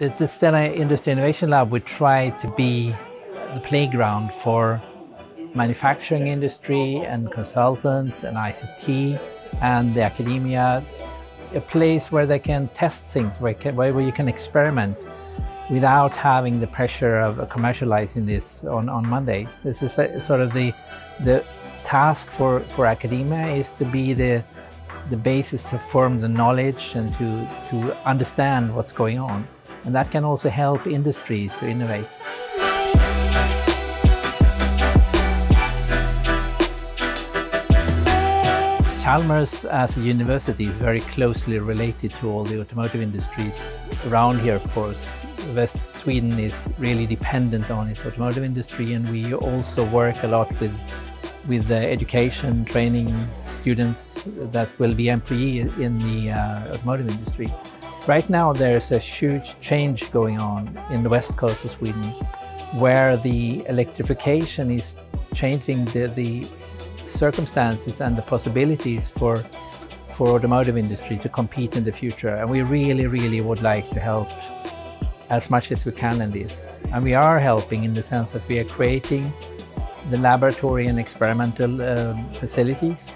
The Stena Industry Innovation Lab, we try to be the playground for manufacturing industry and consultants and ICT and the academia, a place where they can test things, where, can, where you can experiment without having the pressure of commercializing this on, on Monday. This is a, sort of the, the task for, for academia is to be the, the basis to form the knowledge and to, to understand what's going on. And that can also help industries to innovate. Chalmers as a university is very closely related to all the automotive industries around here, of course. West Sweden is really dependent on its automotive industry and we also work a lot with, with the education, training students that will be employees in the uh, automotive industry. Right now there's a huge change going on in the west coast of Sweden where the electrification is changing the, the circumstances and the possibilities for for automotive industry to compete in the future. And we really really would like to help as much as we can in this. And we are helping in the sense that we are creating the laboratory and experimental um, facilities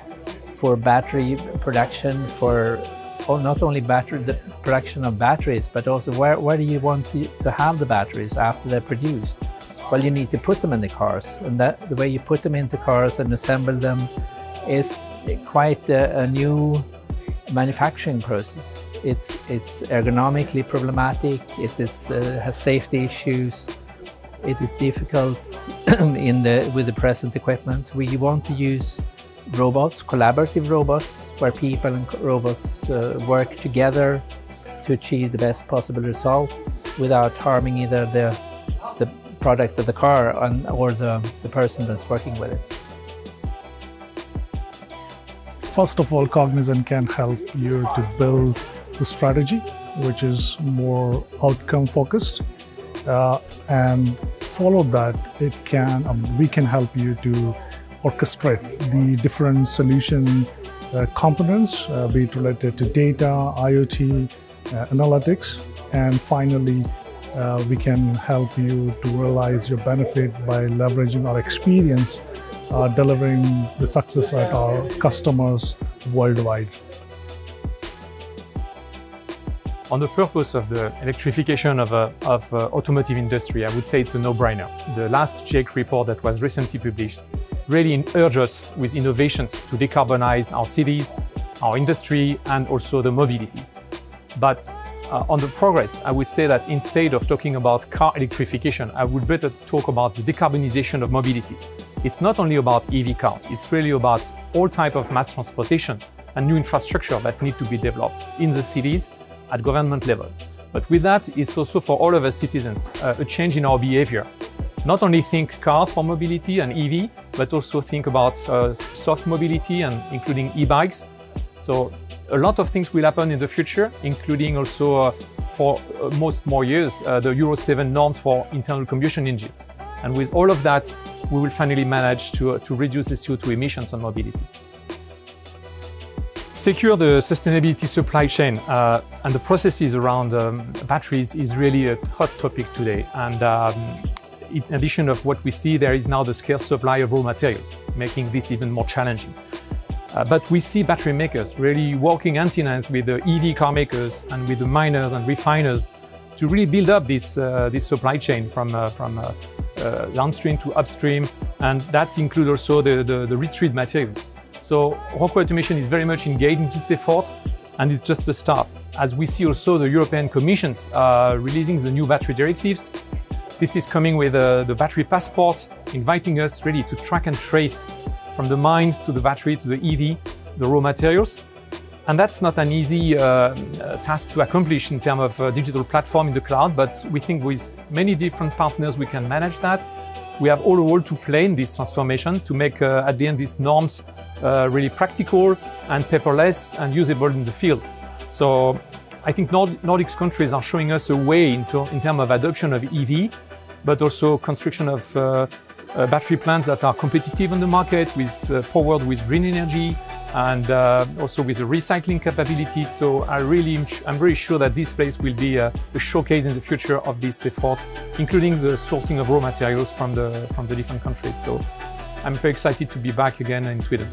for battery production for not only battery the production of batteries but also where, where do you want to, to have the batteries after they're produced well, you need to put them in the cars. And that the way you put them into cars and assemble them is quite a, a new manufacturing process. It's, it's ergonomically problematic, it is, uh, has safety issues, it is difficult in the, with the present equipment. We want to use robots, collaborative robots, where people and robots uh, work together to achieve the best possible results without harming either the product of the car or the, the person that's working with it. First of all, Cognizant can help you to build the strategy, which is more outcome focused. Uh, and follow that, it can um, we can help you to orchestrate the different solution uh, components, uh, be it related to data, IoT, uh, analytics, and finally uh, we can help you to realize your benefit by leveraging our experience uh, delivering the success at our customers worldwide. On the purpose of the electrification of, uh, of uh, automotive industry, I would say it's a no-brainer. The last JEC report that was recently published really urge us with innovations to decarbonize our cities, our industry, and also the mobility. But uh, on the progress, I would say that instead of talking about car electrification, I would better talk about the decarbonization of mobility. It's not only about EV cars, it's really about all type of mass transportation and new infrastructure that need to be developed in the cities at government level. But with that, it's also for all of us citizens, uh, a change in our behavior. Not only think cars for mobility and EV, but also think about uh, soft mobility and including e-bikes. So a lot of things will happen in the future, including also uh, for uh, most more years, uh, the Euro 7 norms for internal combustion engines. And with all of that, we will finally manage to, uh, to reduce the CO2 emissions on mobility. Secure the sustainability supply chain uh, and the processes around um, batteries is really a hot topic today. And um, in addition of what we see, there is now the scarce supply of raw materials, making this even more challenging. Uh, but we see battery makers really working hand in hand with the EV car makers and with the miners and refiners to really build up this, uh, this supply chain from, uh, from uh, uh, downstream to upstream. And that includes also the, the, the retreat materials. So Rockwell Automation is very much engaged in this effort and it's just the start. As we see also the European Commission's uh, releasing the new battery directives, this is coming with the battery passport, inviting us really to track and trace from the mine to the battery to the EV, the raw materials. And that's not an easy uh, uh, task to accomplish in terms of uh, digital platform in the cloud, but we think with many different partners we can manage that. We have all a role to play in this transformation to make uh, at the end these norms uh, really practical and paperless and usable in the field. So I think Nord countries are showing us a way in, in terms of adoption of EV, but also construction of uh, uh, battery plants that are competitive on the market, with uh, powered with green energy, and uh, also with the recycling capabilities. So I really, I'm very sure that this place will be a, a, showcase in the future of this effort, including the sourcing of raw materials from the, from the different countries. So I'm very excited to be back again in Sweden.